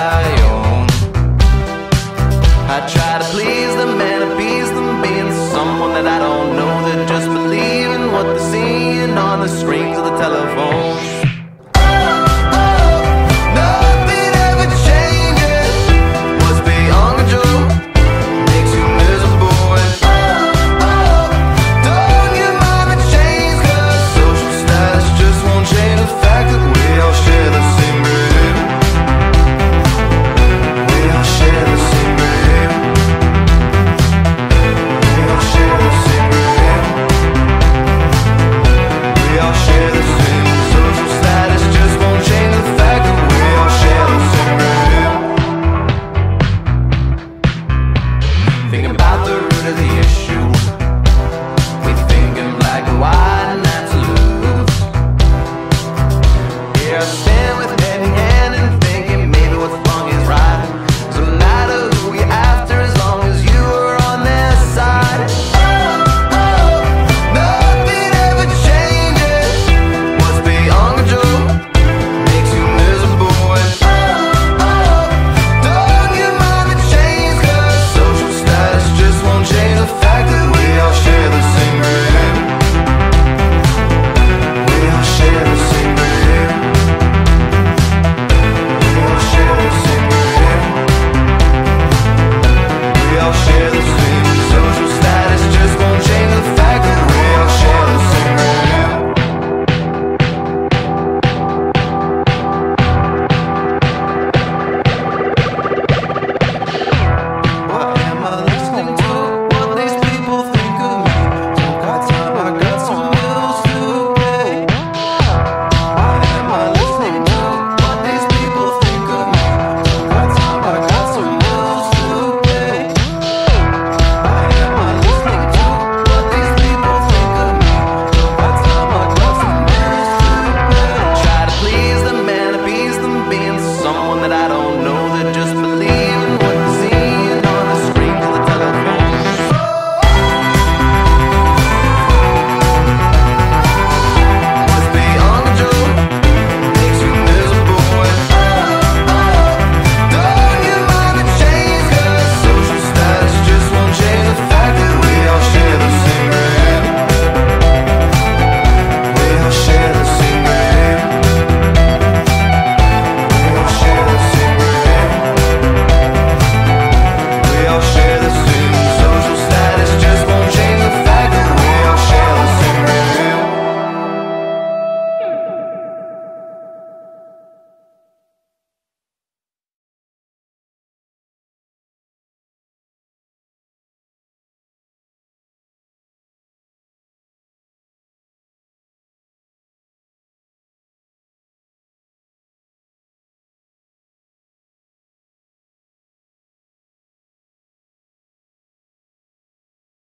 side. I